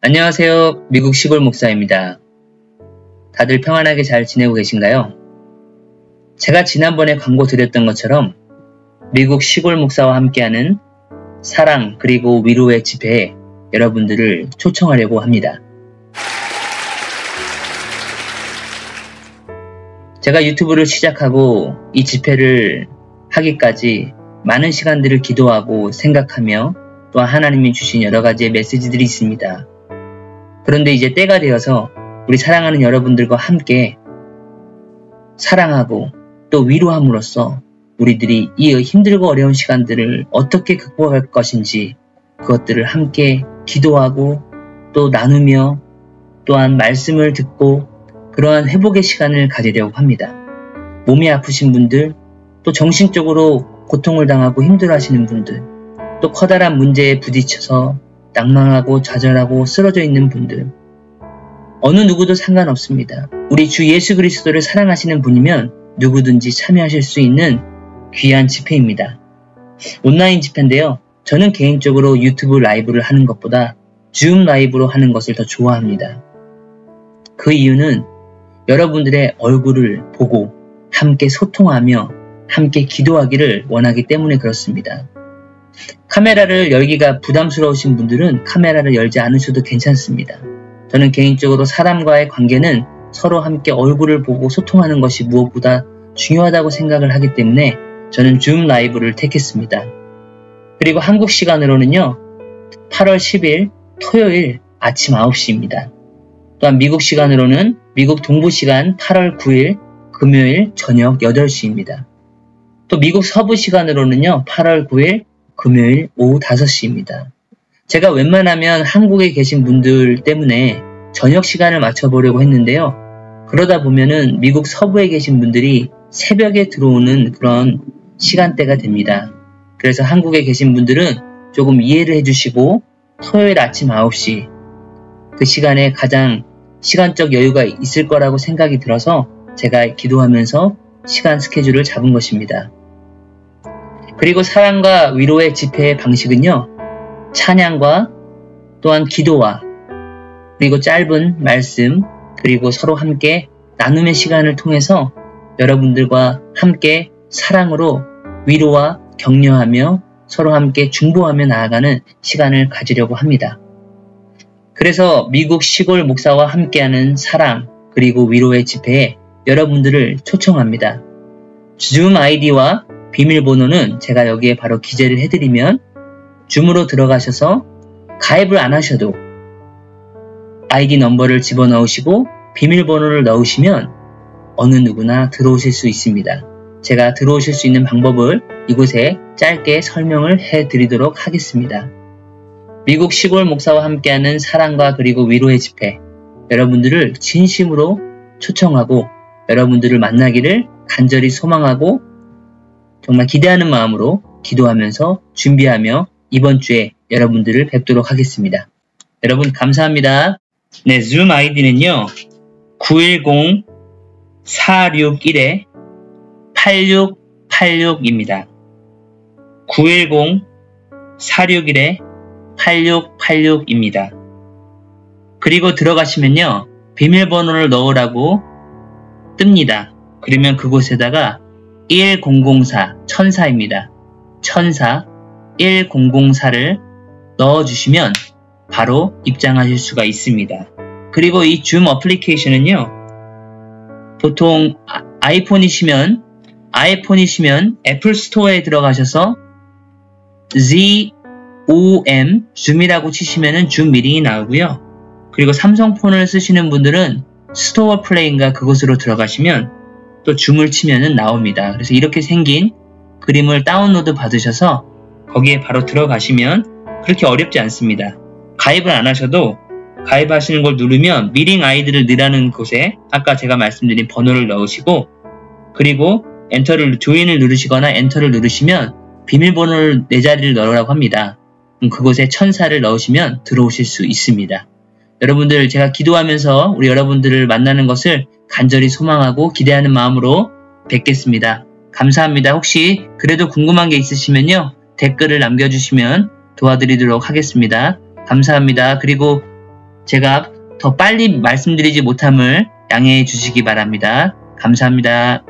안녕하세요. 미국 시골 목사입니다. 다들 평안하게 잘 지내고 계신가요? 제가 지난번에 광고 드렸던 것처럼 미국 시골 목사와 함께하는 사랑 그리고 위로의 집회에 여러분들을 초청하려고 합니다. 제가 유튜브를 시작하고 이 집회를 하기까지 많은 시간들을 기도하고 생각하며 또한 하나님이 주신 여러 가지의 메시지들이 있습니다. 그런데 이제 때가 되어서 우리 사랑하는 여러분들과 함께 사랑하고 또 위로함으로써 우리들이 이 힘들고 어려운 시간들을 어떻게 극복할 것인지 그것들을 함께 기도하고 또 나누며 또한 말씀을 듣고 그러한 회복의 시간을 가지려고 합니다. 몸이 아프신 분들, 또 정신적으로 고통을 당하고 힘들어 하시는 분들, 또 커다란 문제에 부딪혀서 낭망하고 좌절하고 쓰러져 있는 분들. 어느 누구도 상관없습니다. 우리 주 예수 그리스도를 사랑하시는 분이면 누구든지 참여하실 수 있는 귀한 집회입니다. 온라인 집회인데요. 저는 개인적으로 유튜브 라이브를 하는 것보다 줌 라이브로 하는 것을 더 좋아합니다. 그 이유는 여러분들의 얼굴을 보고 함께 소통하며 함께 기도하기를 원하기 때문에 그렇습니다. 카메라를 열기가 부담스러우신 분들은 카메라를 열지 않으셔도 괜찮습니다. 저는 개인적으로 사람과의 관계는 서로 함께 얼굴을 보고 소통하는 것이 무엇보다 중요하다고 생각을 하기 때문에 저는 줌 라이브를 택했습니다. 그리고 한국 시간으로는요, 8월 10일 토요일 아침 9시입니다. 또한 미국 시간으로는 미국 동부 시간 8월 9일 금요일 저녁 8시입니다. 또 미국 서부 시간으로는요, 8월 9일 금요일 오후 5시입니다. 제가 웬만하면 한국에 계신 분들 때문에 저녁 시간을 맞춰보려고 했는데요. 그러다 보면은 미국 서부에 계신 분들이 새벽에 들어오는 그런 시간대가 됩니다. 그래서 한국에 계신 분들은 조금 이해를 해주시고 토요일 아침 9시 그 시간에 가장 시간적 여유가 있을 거라고 생각이 들어서 제가 기도하면서 시간 스케줄을 잡은 것입니다. 그리고 사랑과 위로의 집회의 방식은요, 찬양과 또한 기도와 그리고 짧은 말씀 그리고 서로 함께 나눔의 시간을 통해서 여러분들과 함께 사랑으로 위로와 격려하며 서로 함께 중보하며 나아가는 시간을 가지려고 합니다. 그래서 미국 시골 목사와 함께하는 사랑 그리고 위로의 집회에 여러분들을 초청합니다. 줌 아이디와 비밀번호는 제가 여기에 바로 기재를 해드리면 줌으로 들어가셔서 가입을 안 하셔도 아이디 넘버를 집어넣으시고 비밀번호를 넣으시면 어느 누구나 들어오실 수 있습니다. 제가 들어오실 수 있는 방법을 이곳에 짧게 설명을 해드리도록 하겠습니다. 미국 시골 목사와 함께하는 사랑과 그리고 위로의 집회 여러분들을 진심으로 초청하고 여러분들을 만나기를 간절히 소망하고 정말 기대하는 마음으로 기도하면서 준비하며 이번 주에 여러분들을 뵙도록 하겠습니다. 여러분 감사합니다. 네, 줌 아이디는요. 910-461-8686입니다. 910-461-8686입니다. 그리고 들어가시면요. 비밀번호를 넣으라고 뜹니다. 그러면 그곳에다가 1004 천사입니다. 천사 1004를 넣어주시면 바로 입장하실 수가 있습니다. 그리고 이 줌 어플리케이션은요. 보통 아, 아이폰이시면 아이폰이시면 애플 스토어에 들어가셔서 ZOOM 줌이라고 치시면은 줌 미팅이 나오고요. 그리고 삼성폰을 쓰시는 분들은 스토어 플레이인가 그곳으로 들어가시면 또 줌을 치면은 나옵니다. 그래서 이렇게 생긴 그림을 다운로드 받으셔서 거기에 바로 들어가시면 그렇게 어렵지 않습니다. 가입을 안 하셔도 가입하시는 걸 누르면 미팅 ID를 넣으라는 곳에 아까 제가 말씀드린 번호를 넣으시고 그리고 엔터를 join을 누르시거나 엔터를 누르시면 비밀번호를 네 자리를 넣으라고 합니다. 그곳에 천사를 넣으시면 들어오실 수 있습니다. 여러분들 제가 기도하면서 우리 여러분들을 만나는 것을 간절히 소망하고 기대하는 마음으로 뵙겠습니다. 감사합니다. 혹시 그래도 궁금한 게 있으시면요. 댓글을 남겨주시면 도와드리도록 하겠습니다. 감사합니다. 그리고 제가 더 빨리 말씀드리지 못함을 양해해 주시기 바랍니다. 감사합니다.